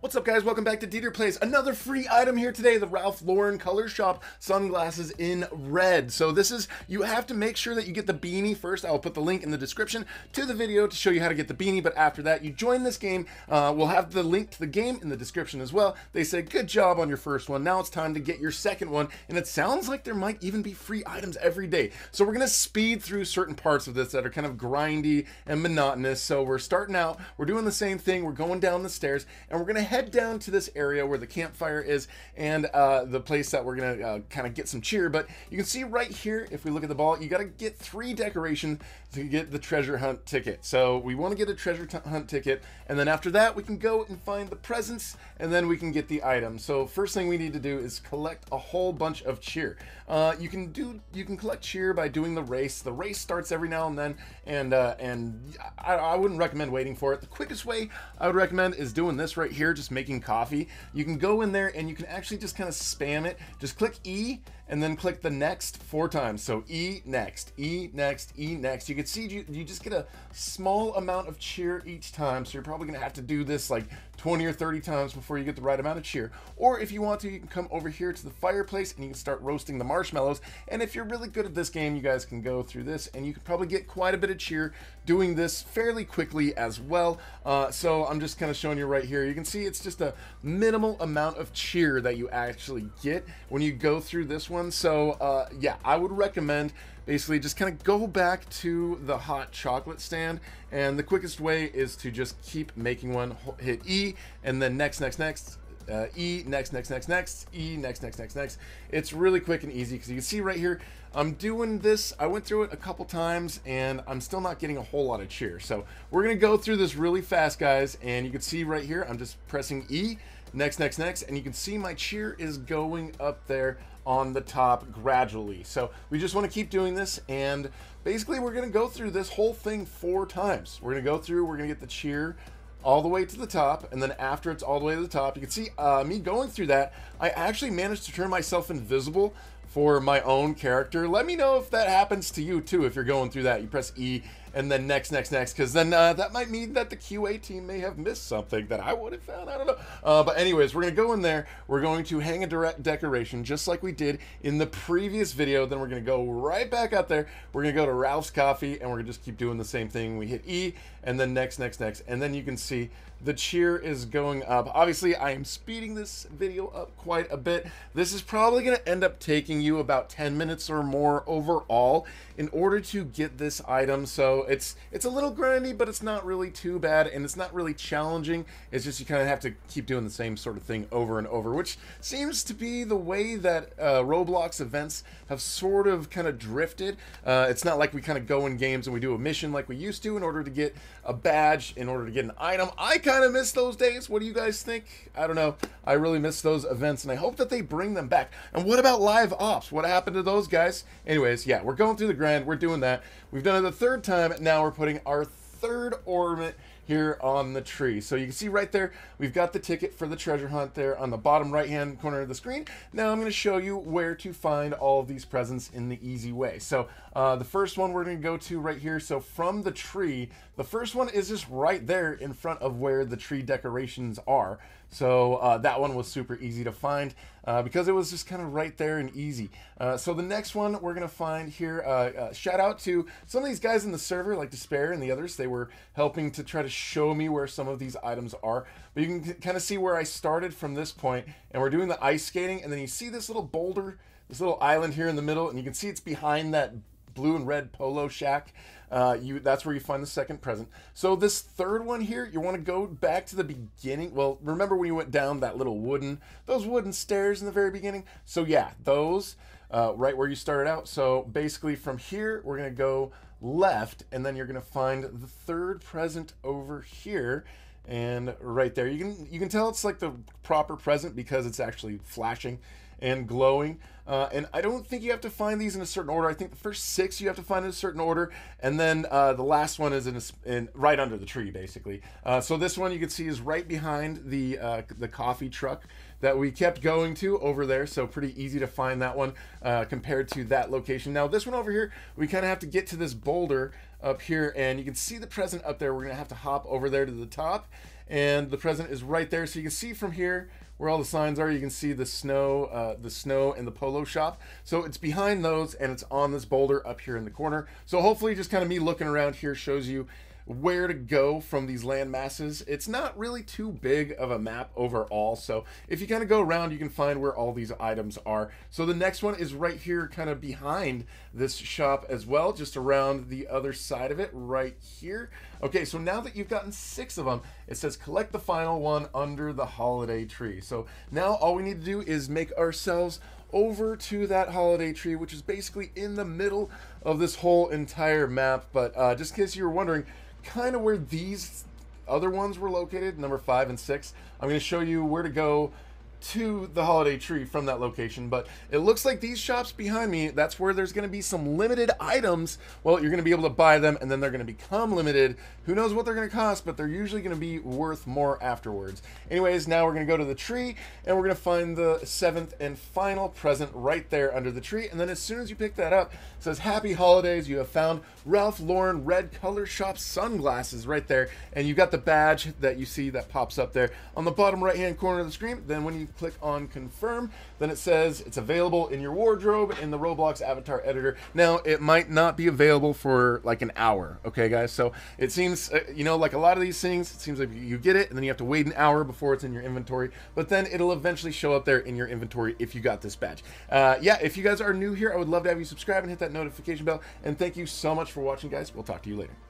What's up guys, welcome back to Deeter Plays. Another free item here today, the Ralph Lauren Color Shop sunglasses in red. So this is, you have to make sure that you get the beanie first. I'll put the link in the description to the video to show you how to get the beanie, but after that you join this game. Uh, we'll have the link to the game in the description as well. They said, good job on your first one, now it's time to get your second one, and it sounds like there might even be free items every day. So we're gonna speed through certain parts of this that are kind of grindy and monotonous. So we're starting out, we're doing the same thing, we're going down the stairs, and we're gonna head down to this area where the campfire is and uh, the place that we're gonna uh, kind of get some cheer. But you can see right here, if we look at the ball, you got to get three decorations to get the treasure hunt ticket. So we want to get a treasure hunt ticket, and then after that, we can go and find the presents, and then we can get the item. So first thing we need to do is collect a whole bunch of cheer. Uh, you can do you can collect cheer by doing the race. The race starts every now and then, and uh, and I, I wouldn't recommend waiting for it. The quickest way I would recommend is doing this right here, just making coffee. You can go in there and you can actually just kind of spam it. Just click E and then click the next four times. So E next, E next, E next. You can see you, you just get a small amount of cheer each time. So you're probably gonna have to do this like 20 or 30 times before you get the right amount of cheer. Or if you want to, you can come over here to the fireplace and you can start roasting the marshmallows. And if you're really good at this game, you guys can go through this and you can probably get quite a bit of cheer doing this fairly quickly as well. Uh, so I'm just kind of showing you right here. You can see it's just a minimal amount of cheer that you actually get when you go through this one. So uh, yeah, I would recommend basically just kind of go back to the hot chocolate stand and the quickest way is to just keep making one hit E and then next next next uh, E, next, next, next, next, E, next, next, next, next. It's really quick and easy because you can see right here, I'm doing this, I went through it a couple times and I'm still not getting a whole lot of cheer. So we're going to go through this really fast, guys, and you can see right here, I'm just pressing E, next, next, next, and you can see my cheer is going up there on the top gradually. So we just want to keep doing this and basically we're going to go through this whole thing four times. We're going to go through, we're going to get the cheer all the way to the top and then after it's all the way to the top you can see uh, me going through that I actually managed to turn myself invisible for my own character. Let me know if that happens to you too if you're going through that. You press E and then next, next, next, because then uh, that might mean that the QA team may have missed something that I would have found. I don't know. Uh, but anyways, we're going to go in there. We're going to hang a direct decoration just like we did in the previous video. Then we're going to go right back out there. We're going to go to Ralph's Coffee and we're going to just keep doing the same thing. We hit E and then next, next, next. And then you can see the cheer is going up. Obviously, I am speeding this video up quite a bit. This is probably going to end up taking you about 10 minutes or more overall in order to get this item. So it's it's a little grindy, but it's not really too bad, and it's not really challenging. It's just you kind of have to keep doing the same sort of thing over and over, which seems to be the way that uh, Roblox events have sort of kind of drifted. Uh, it's not like we kind of go in games and we do a mission like we used to in order to get a badge, in order to get an item. I kind of miss those days. What do you guys think? I don't know. I really miss those events, and I hope that they bring them back. And what about live ops? What happened to those guys? Anyways, yeah, we're going through the grind. We're doing that. We've done it the third time. Now we're putting our third ornament here on the tree. So you can see right there, we've got the ticket for the treasure hunt there on the bottom right hand corner of the screen. Now I'm going to show you where to find all of these presents in the easy way. So uh, the first one we're going to go to right here. So from the tree, the first one is just right there in front of where the tree decorations are. So uh, that one was super easy to find uh, because it was just kind of right there and easy. Uh, so the next one we're going to find here, uh, uh, shout out to some of these guys in the server like Despair and the others. They were helping to try to show me where some of these items are. But you can kind of see where I started from this point and we're doing the ice skating and then you see this little boulder, this little island here in the middle and you can see it's behind that blue and red polo shack. Uh, you that's where you find the second present. So this third one here, you want to go back to the beginning. Well, remember when you went down that little wooden, those wooden stairs in the very beginning? So yeah, those uh, right where you started out. So basically from here, we're gonna go left, and then you're gonna find the third present over here and right there you can you can tell it's like the proper present because it's actually flashing and glowing. Uh, and I don't think you have to find these in a certain order. I think the first six you have to find in a certain order, and then uh, the last one is in, a, in, right under the tree, basically. Uh, so this one you can see is right behind the uh, the coffee truck that we kept going to over there. So pretty easy to find that one uh, compared to that location. Now this one over here, we kind of have to get to this boulder up here, and you can see the present up there. We're gonna have to hop over there to the top and the present is right there. So you can see from here where all the signs are. You can see the snow, uh, the snow and the polo shop. So it's behind those and it's on this boulder up here in the corner. So hopefully just kind of me looking around here shows you where to go from these land masses. It's not really too big of a map overall, so if you kind of go around, you can find where all these items are. So the next one is right here, kind of behind this shop as well, just around the other side of it, right here. Okay, so now that you've gotten six of them, it says collect the final one under the holiday tree. So now all we need to do is make ourselves over to that holiday tree, which is basically in the middle of this whole entire map. But uh, just in case you were wondering, kind of where these other ones were located, number five and six. I'm going to show you where to go to the holiday tree from that location but it looks like these shops behind me that's where there's going to be some limited items. Well you're going to be able to buy them and then they're going to become limited. Who knows what they're going to cost but they're usually going to be worth more afterwards. Anyways now we're going to go to the tree and we're going to find the seventh and final present right there under the tree. And then as soon as you pick that up it says happy holidays you have found Ralph Lauren red color shop sunglasses right there. And you've got the badge that you see that pops up there. On the bottom right hand corner of the screen then when you click on confirm, then it says it's available in your wardrobe in the Roblox avatar editor. Now, it might not be available for like an hour, okay, guys? So it seems, uh, you know, like a lot of these things, it seems like you get it and then you have to wait an hour before it's in your inventory, but then it'll eventually show up there in your inventory if you got this badge. Uh, yeah, if you guys are new here, I would love to have you subscribe and hit that notification bell. And thank you so much for watching, guys. We'll talk to you later.